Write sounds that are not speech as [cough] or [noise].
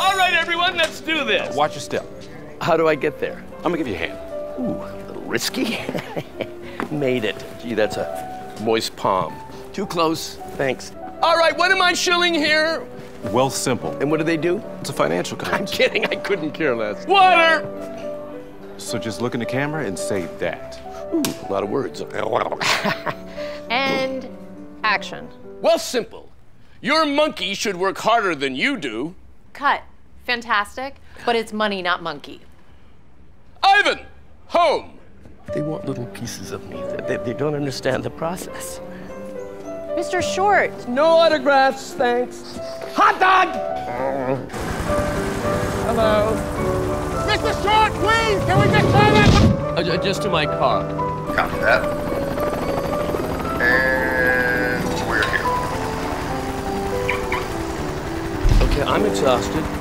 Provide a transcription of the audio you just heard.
All right, everyone, let's do this. Watch your step. How do I get there? I'm gonna give you a hand. Ooh, a little risky. [laughs] Made it. Gee, that's a moist palm. Too close. Thanks. All right, what am I shilling here? Wealthsimple. And what do they do? It's a financial [laughs] I'm kidding. I couldn't care less. Water. So just look in the camera and say that. Ooh, a lot of words. Oh, [laughs] and action. Wealthsimple. Your monkey should work harder than you do. Cut. Fantastic. But it's money, not monkey. Ivan, home. They want little pieces of me. They, they don't understand the process. Mr. Short. No autographs, thanks. Hot dog! Hello. Mr. Short, please, can we just try that? Uh, ju- just to my car. Copy that. And we're here. Okay, I'm exhausted.